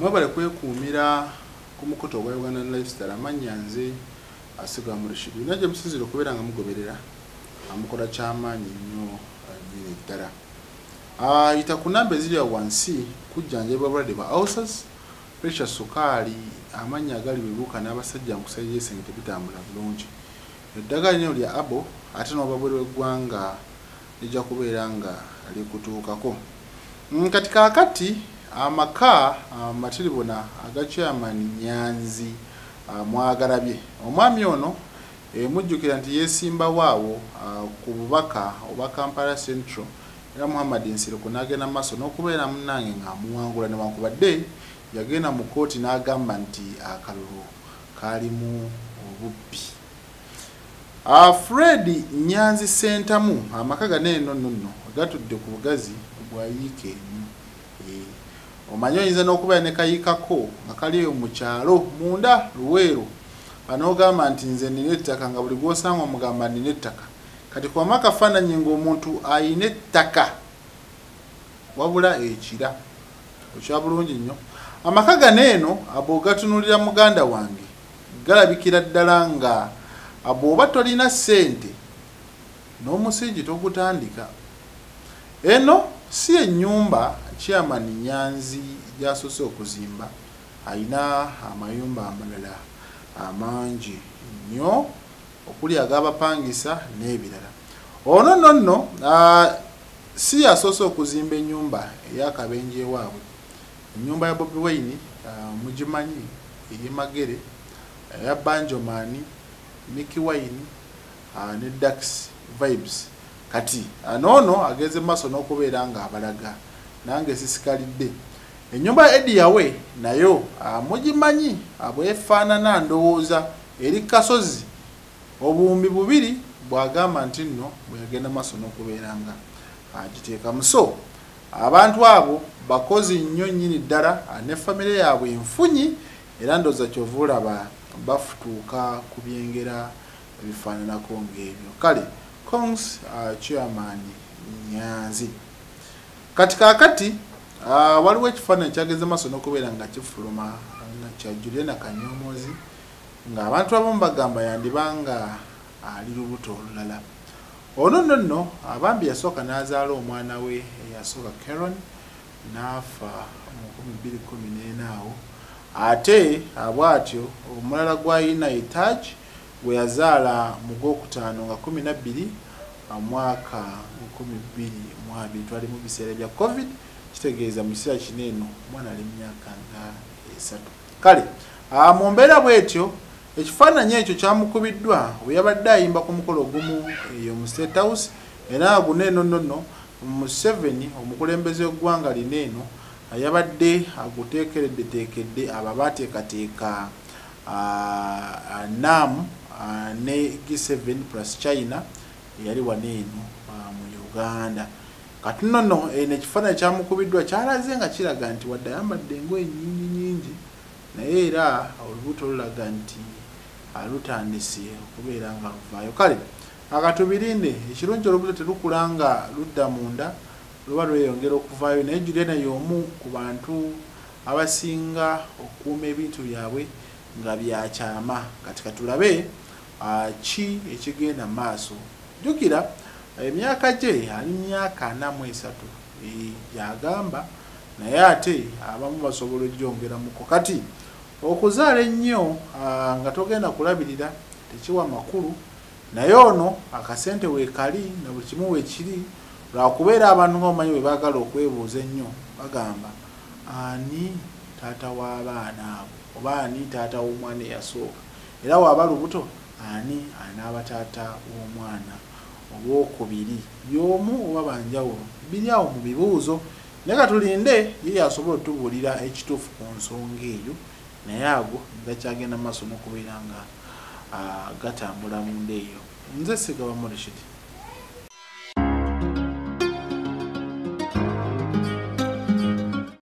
mwebale kwekuumira ku mukutu ogwa uganda lifestyle amannya nze asiga murishidi najje musizire okubeera nga mugoberera amukola kyamaanyi nnyo nyini ddala yita ku namba eziri awo wansi kujjanjabibwa bulwadde bwa ulcers pressure sukaali amannya agali bibuuka n'abasajja nkusajja esenge tebitambula bulungi. Eddagala lino lya abo ate n'obabwere w'eggwanga lijja kubeera nga likutuukako. Mm, kati kaakati amaka matiribona aga chairman nyanzi ah, mwagalabye omwami ono eh, mujjukira nti yeesimba waawo ah, ku bubaka obwa kampala central. Era muhammad nsireko n'agenda mu maaso n'okubeera munnange ng'amuwangula newankubadde yagenda mu kooti n'agamba nti akalulu kaalimu obubbi. Uh, fred nyanzi sentamu amaka gane eno nnono gatudde ku bugazi bwa yiika emu Eh, omanyi oyinza n'okubeera ne kayiikako nga kali eyo mu kyalo munda luweero. Anoogamba nti nze nina ettaka nga buli gwosanga omugamba nina ettaka. Kati kubamu akafaananyi ng'omuntu ayina ettaka wabula ekira okya bulungi nnyo. Amaka gano eno abwogatunulira muganda wange galabikira ddala nga bw'oba tolina ssente n'omusingi togutandika. Eno si ennyumba chairman nyanzi gy'asoose okuzimba ayina amayumba amalala amangi nnyo okuli ag'abapangisa n'ebirala. Ono nno nno si yasoose okuzimba ennyumba ey'akabenje ewaabwe ennyumba ya bobi ah, mugimanyi ey'emagere eya banjomani Wine uh, ne Dax Vibes kati uh, noono ageze maaso n'okubeera nga abalaga nange sisikalidde. Ennyumba Eddie yawe nayo uh, mugimanyi uh, bwefaanana ndowooza eri kasozi. Obuwumbi bubiri bw'agamba nti nno bwe yagenda maaso n'okubeera nga agiteekamu so abantu abo bakozi nnyo nnyini ddala ne famire yaabwe enfunyi era ndowooza kyova olaba bafutuuka ku byengera ebifaananako ng'ebyo. Kale congs uh, chairman nyanzi. Kati kaakati uh, waliwo ekifaananyi kyageze maaso n'okubeera nga kifuluma kya juliana kanyomozi ng'abantu abamu bagamba yandibanga ali lubuto olulala. Ono nno nno abambi yasooka n'azaala omwana we eyasooka caron n'afa mu 2014 awo. Ate abwatyo omulala gwayina etaj gwe yazaala mu gwokutaano nga 12 mwaka 2022 twali mu biseera bya covid kitegeeza mu kiseera kino eno omwana ali myaka nga esatu. Kale mu mbeera bwetyo ekifaananyi ekyo kyamukubiddwa we yabadde ayimba ku mukolo gumu eyo mu state house era guno eno nnono museveni omukulembeze w'eggwanga lino eno yabadde aguteekeredde teekedde abo abaateekateeka nam ne g7 plus china eyali wano eno mu uganda. Kati nnono eno ekifaananyi kyamukubiddwa kyalaze nga kiraga nti wadde ayambadde engoye nyingi nyingi naye era olubuto lulaga nti lutandise okubeera nga luvaayo. Kale akatubirinde ekirungi olubuto terukula nga ludda munda luba lweyongera okuvaayo naye juliana y'omu ku bantu abasinga okukuuma ebintu byabwe nga byakyama kati katulabe ki ekigenda maaso? Jjukira emyaka gye ali myaka ana mu esatu. Yagamba naye ate abamu basobola ojjongeramuko kati okuzaala ennyo nga togenda kulabirira tekiwa makulu. Naye ono akasente weekali na buli kimu weekiri lwakubeera abantu ngaomanyi bwe baagala okwebuuza ennyo bagamba ani taata w'abaana abo? Oba ani taata w'omwana eyasooka? Era waaba lubuto ani anaaba taata w'omwana olwokubiri y'omu oba banjawulo biri awo mu bibuuzo. Naye katulinde ye yasobola otubuulira ekituufu ku nsonga eyo naye ago gakyagenda mu maaso n'okubeera nga gatambula munda eyo. Nze sigaba morishidi